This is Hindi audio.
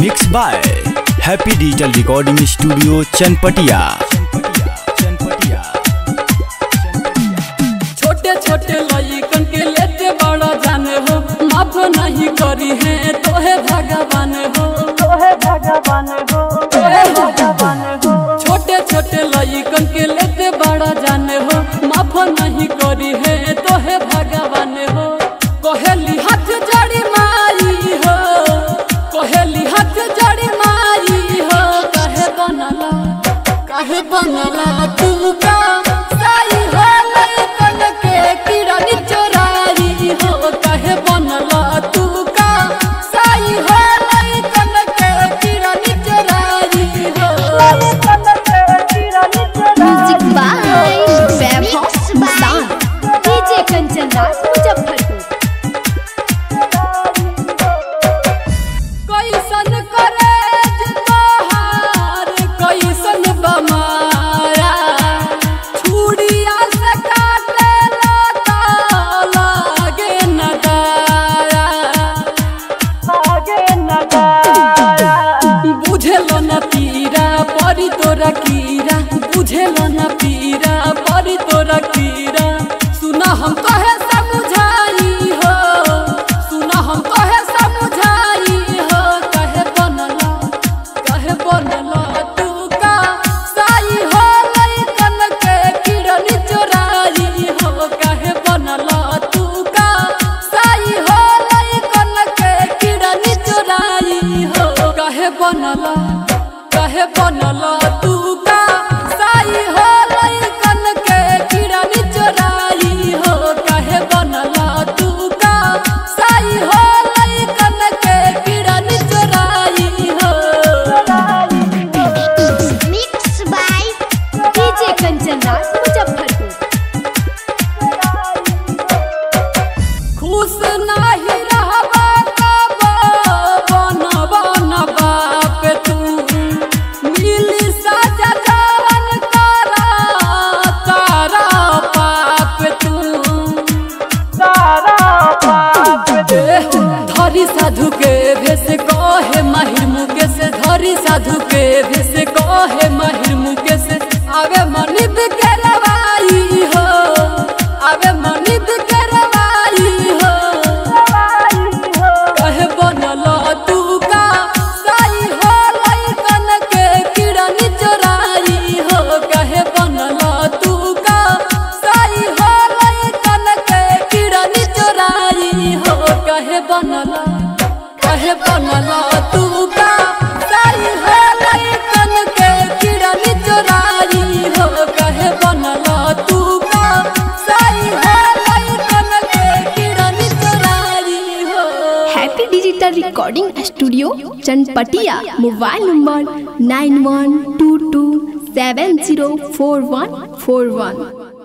Mix by happy digital recording studio Chanpatia छोटे छोटे लइकन के लेते बड़ा जाने हो। माफ़ नहीं करी है तोहे भगवान। तोरा कीरा सुना हम कहे समझाई हो। सुना हम कहे समझाई हो। कहे बनला कहे बनला तू का साई हो लइकन के किरण चोराई हो। कहे बनला तू का साई हो लइकन के किरण चोराई हो। कहे बनला कहे बनला धरी साधु के भेष कहे माहिर मुकेश धरी साधु के भेष कहे माहिर मुकेश आवे मनिद के रवाई हो, आवे मनिद के रवाई हो। कहे बनल तू का साई हो लइकन के किरण चोराई हो। कहे बनल तू का साई हो लइकन के किरण चोराई हो। कहे बनल happy recording studio Chanpatia mobile number nine one two two seven zero four one four one